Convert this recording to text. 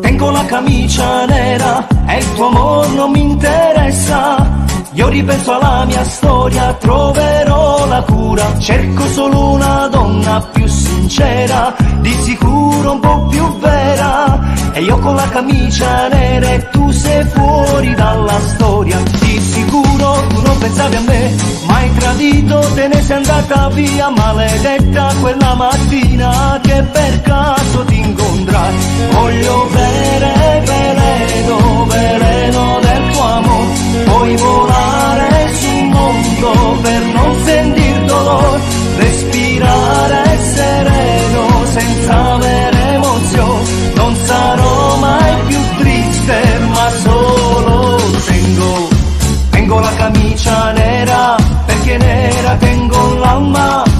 Tengo la camicia nera e il tuo amor non mi interessa. Io ripenso alla mia storia, troverò la cura. Cerco solo una donna più sincera, di sicuro un po' più vera. E io con la camicia nera e tu sei fuori dalla storia. Di sicuro tu non pensavi a me, ma hai tradito, te ne sei andata via, maledetta quella mattina che per caso ti bene 天宫老马。